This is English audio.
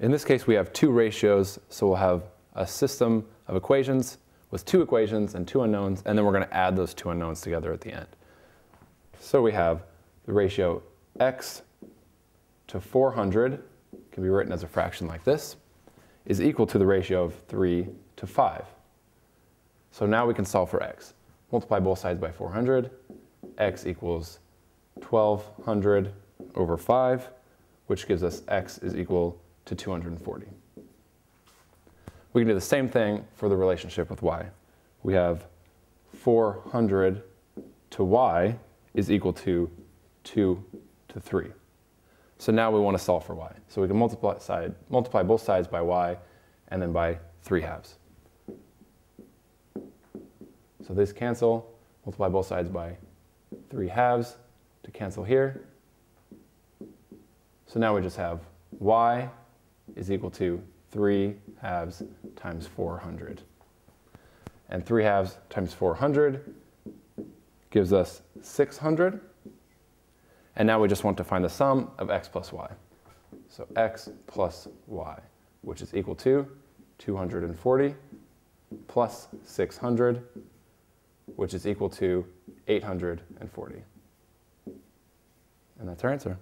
In this case, we have two ratios, so we'll have a system of equations with two equations and two unknowns, and then we're going to add those two unknowns together at the end. So we have the ratio x to 400, can be written as a fraction like this, is equal to the ratio of 3 to 5. So now we can solve for x. Multiply both sides by 400, x equals 1200 over 5, which gives us x is equal to 240. We can do the same thing for the relationship with y. We have 400 to y is equal to 2 to 3. So now we want to solve for y. So we can multiply, side, multiply both sides by y and then by 3 halves. So this cancel, multiply both sides by 3 halves to cancel here. So now we just have y is equal to 3 halves times 400. And 3 halves times 400 gives us 600. And now we just want to find the sum of x plus y. So x plus y, which is equal to 240 plus 600, which is equal to 840. And that's our answer.